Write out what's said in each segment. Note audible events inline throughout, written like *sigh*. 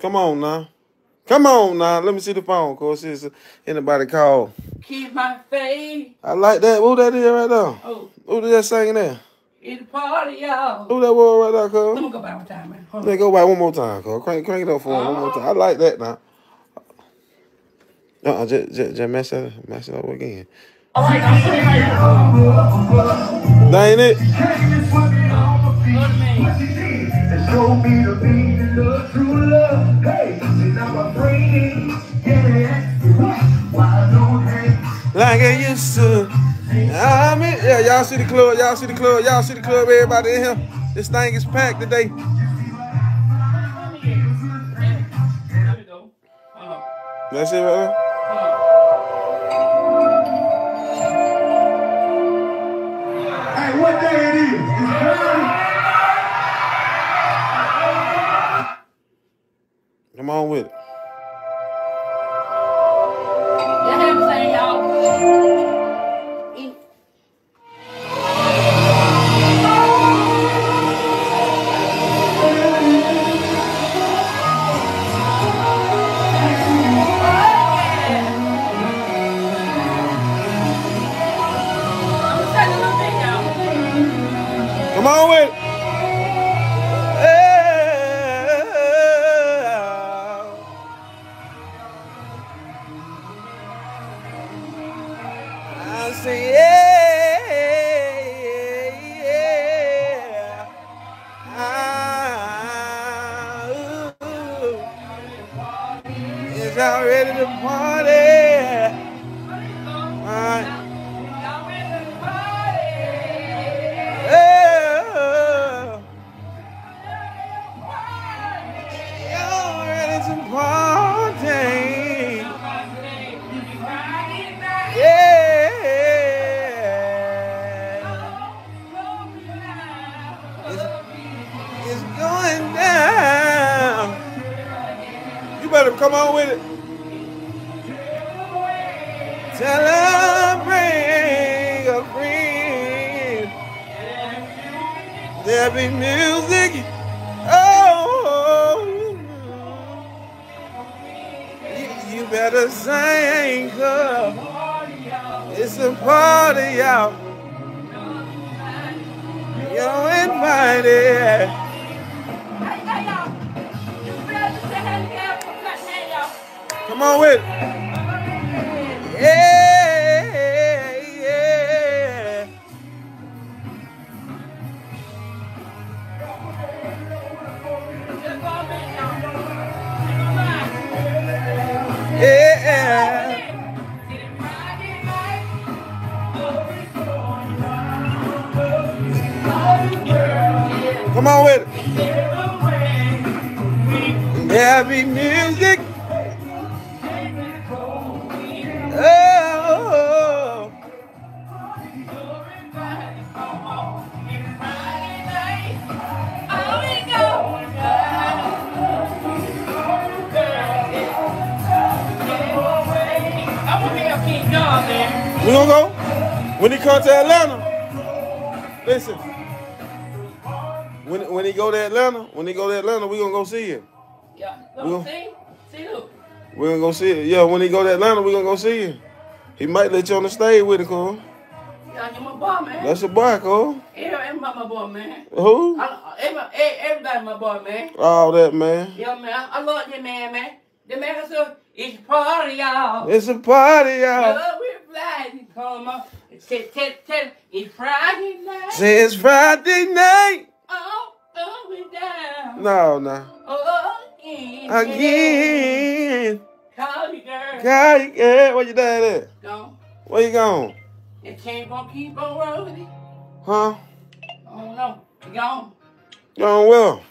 Come on now. Come on now. Let me see the phone. Cause it's anybody call. Keep my faith. I like that. Who that is right there? Oh, Who that singing there? it's party, y'all. Who that was right there, Let cuz? me go back one time, man. Let me go back one more time, cuz. Crank, crank it up for him one more time. I like that now. Uh-uh, just, just, just mess it, mess it up again. All right, I'm sitting right here. That ain't it? Go to me. Show me the meaning of true love. Hey, and now I'm bringing, yeah. Why don't hang? Like I used to. Ah, I mean, yeah, y'all see the club, y'all see the club, y'all see the club, everybody in here. This thing is packed today. There we go. Hold on. That's it right there? Hold on. Hey, what day it is? It's Friday. It's, it's going down. You better come on with it. Celebrate a friend. There be music. Oh, you, better sing, cause it's a party, y'all. You're invited. Come on with it. Yeah, Come on with it. There be music. Oh. We gonna go when he comes to Atlanta. Listen. When when he go to Atlanta, when he go to Atlanta, we gonna go see him. Yeah. Gon- see? See, look. We gonna go see him. Yeah, when he go to Atlanta, we gonna go see him. He might let you on the stage with him, Cole. Yeah, you my boy, man. That's your boy, Cole. Everybody, everybody my boy, man. Who? I, everybody, everybody my boy, man. All that, man. Yeah, man. I love that man, man. The man said, it's party, y'all. It's a party, y'all. Love with Friday, come on. It's Friday night. Say it's Friday night. Oh, down. No, no. Again. Again. Call you, girl. God, yeah, where your dad at? Gone. Where you going? The chain gonna keep on rolling. Huh? I don't know. He Gone. Going well.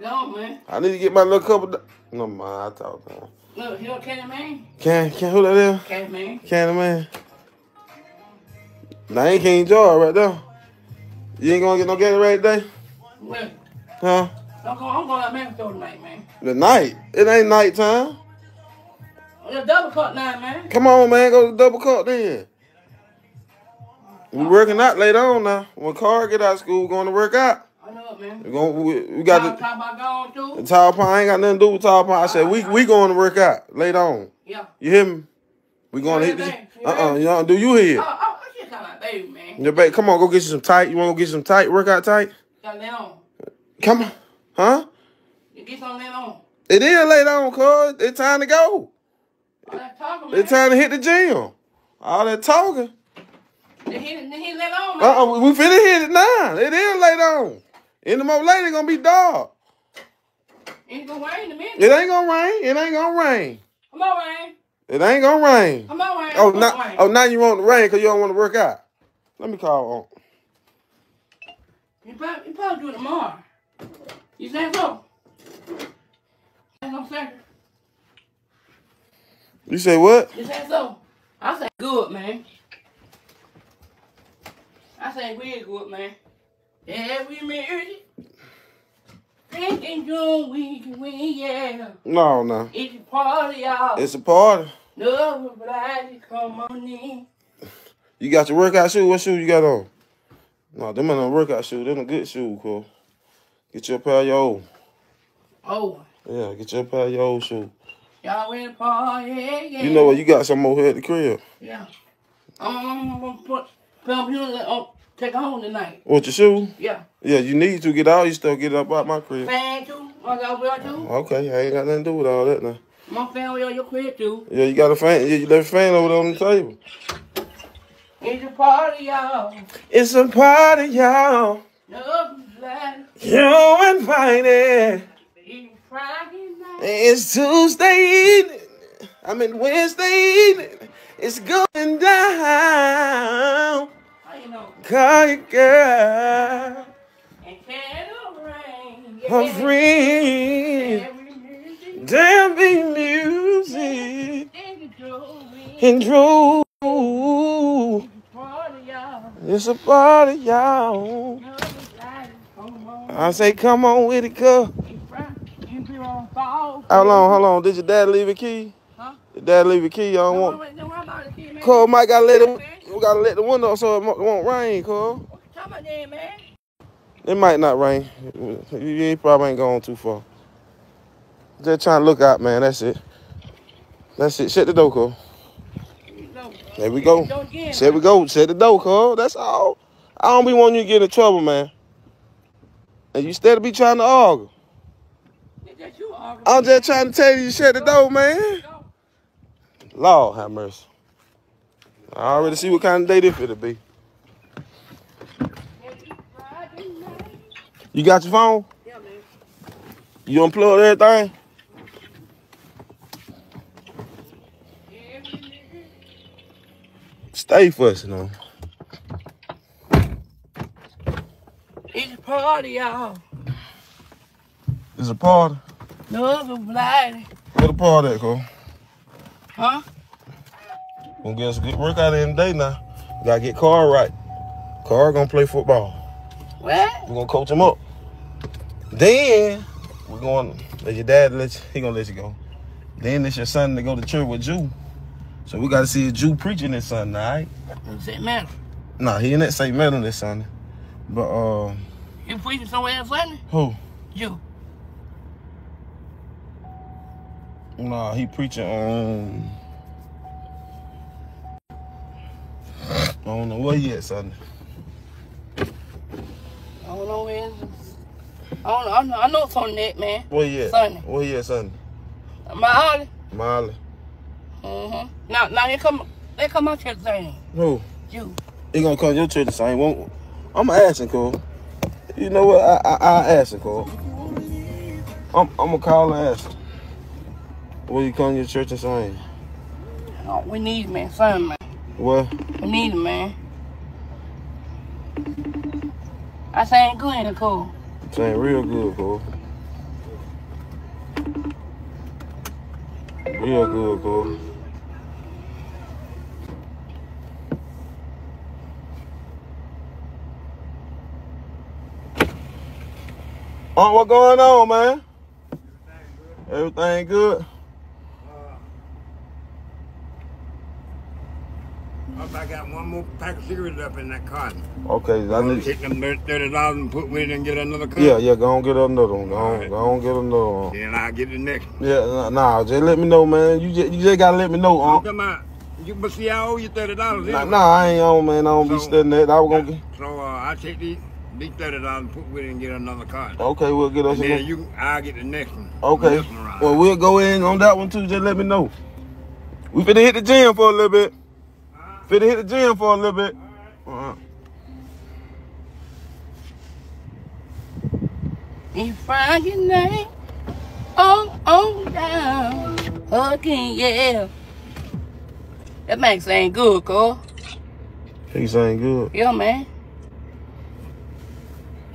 Gone, man. I need to get my little couple. No, man, I talk to him. Look, you know Kenny Man? Can, can, who that is? Kenny Man. Candy man. Now, ain't King George right there. You ain't gonna get no Gatorade today? Look, Huh? I'm going, I'm going to Mexico tonight, man. The night. It ain't nighttime. The double cut now, man. Come on, man. Go to double cup then. We working out later on now. When Carl get out of school, going to work out. I know it, man. We, going, we, we got the, talk about going the too. tall pine. I ain't got nothing to do with tall pine. I said, we, we going to work out later on. Yeah. You hear me? We going to hit this. Uh-uh. You don't do you hear? Oh, oh, I just talking about baby, man. Your baby, come on, go get you some tight. You want to go get some tight, workout tight? Got that on. Come on. Huh? You get some of that on. It is later on, cuz. It's time to go. All that talking, man. It's time to hit the gym. All that talking. They hit, they hit that on, man. Uh-uh, we finna hit it now. It is later on. In the more later, it's gonna be dark. Ain't gonna rain in a minute. It ain't gonna rain. It ain't gonna rain. Come on, rain. It ain't gonna rain. Come on, rain. Oh, now, rain. oh, now you want the rain because you don't want to work out. Let me call on. You probably, you probably do it tomorrow. You think so? Ain't no second. You say what? You say so? I say good, man. I say real good, man. Every minute. Thinking June we can win, yeah. No, no. It's a party, y'all. It's a party. No, everybody come on in. You got your workout shoe? What shoe you got on? No, them ain't no workout shoe. Them a good shoe, cool. Get your pair of your old. Oh, Yeah, get your pair of your old shoe. y'all ready party? Yeah, yeah. You know what? You got some more here at the crib. Yeah. I'm gonna put, them here, on, take it home tonight. What your shoe? Yeah. Yeah, you need to get all your stuff. Get up out my crib. Fan too. I got wear too. Okay, I ain't got nothing to do with all that now. My fan wear your crib too. Yeah, you got a fan. Yeah, you left a fan over there on the table. It's a party, y'all. It's a party, y'all. No, glad You invited. it's Tuesday evening. I mean Wednesday evening. It's going down. How you know? Call your girl, rain. friend. Damn be music Think drove me. and y'all. It's a party, y'all. No, glad come on. I say, come on with it, cuz. It's Friday. You on. How long? How long? Did your dad leave a key? Huh? Your dad leave a key? Y'all Don't want? worry, don't worry about the kid, man. Cole might gotta let it. We gotta let the window so it won't rain, Cole. Talk about that, man. It might not rain. You probably ain't going too far. Just trying to look out, man. That's it. That's it. Shut the door, Cole. There we go. Go. Shut we go. Shut the door, Cole. That's all. I don't be wanting you to get in trouble, man. And you still be trying to argue. You. I'm just trying to tell you, shut the door, man. Lord have mercy. I already see what kind of day this it'll be. You got your phone? Yeah, man. You unplugged everything? Stay fussing on. It's a party, y'all. It's a party. No, blind. Where the party at, Cole? Huh? Gonna get us a good workout in the day now. Gotta get Carl right. Carl gonna play football. What? We're gonna coach him up. Then we're going let your dad let you, he gonna let you go. Then it's your son to go to church with you. So we got to see a Jew preaching this Sunday, all right? Does it matter? Nah, he in that St. Meadow this Sunday. But, uh, You preaching somewhere else Sunday? who? You. Nah, he preaching on. I don't know where he at Sunday. I don't know where. I don't know. I know, I know it's on that, man. Where he at? Sunday. Where he at Sunday? My Holly. Molly. Mm-hmm. Now, now here come, they come out here saying, Who? you. He gonna come your church the same. Won't, I'm asking, Cole. You know what? I I, I ask him, Cole. I'm I'm gonna call and ask. Will you come to your church and sing? Oh, we need man. Son, man. What? We need him, man. I sang good in the. Sing real good, Cole. Real good, Cole. Oh, what going on, man? Everything good? I got one more pack of cigarettes up in that carton. Okay, I need. take them thirty dollars and put with it and get another carton. Yeah, yeah, go on get another one. Go on, Alright. go on get another one. Then I'll get the next. one. Yeah, nah, nah, just let me know, man. You just, you just gotta let me know, Unc. talking about. You but see, I owe you thirty dollars. Nah, nah, I ain't on, man. I don't be So- studying that. I was gonna get. So uh, I take these these thirty dollars and put with it and get another carton. Okay, we'll get us. And then another- you, I'll get the next one. Okay. One. Well, we'll go in on that one too. Just let me know. We finna hit the gym for a little bit. Finna hit the gym for a little bit. Uh-huh. You find your name on, on down again, yeah. That man ain't good, Cole. He ain't good. Yeah, man.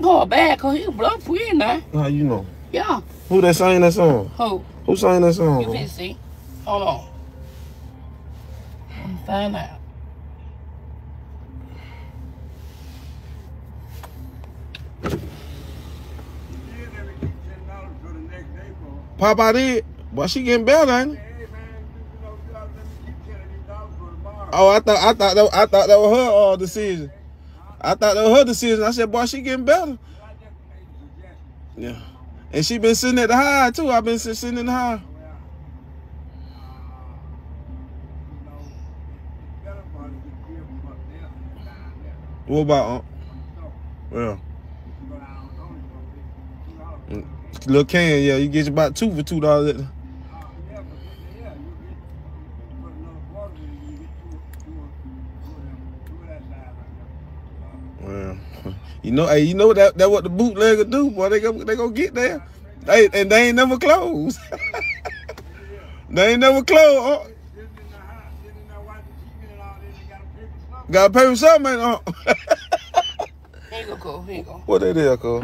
Go bad, Cole. He blood free now. How you know? Yeah. Who that sang that song? Who? Who sang that song? You can see. Hold on. Me find out. You never get ten dollars for the next day, for. Papa did. But she getting better, ain't it? Hey man, you know, you gotta let me keep ten of these dollars for tomorrow. Oh, I thought I thought that I thought that was her uh, decision. I thought that was her decision. I said, boy, she getting better. Yeah. And she been sitting at the high too. I've been sitting in the high. Uh. What about Unc? Dollars. Mm. little can, yeah, you get about two for two dollars. at the- Uh, yeah, but then, yeah, you get, you put another quarter in it, you get two, two, two of them, two of that size right there. Uh, Well, *laughs* you know, hey, you know that that what the bootlegger do, boy. They go they go get there. They and they ain't never close. *laughs* they ain't never close. Uh, Sitting in the house, sitting in there watching TV and all this, they gotta pay for something. gotta pay for something, man. Uh. *laughs* Here you go, Cole. Here you go. what they there, cuz?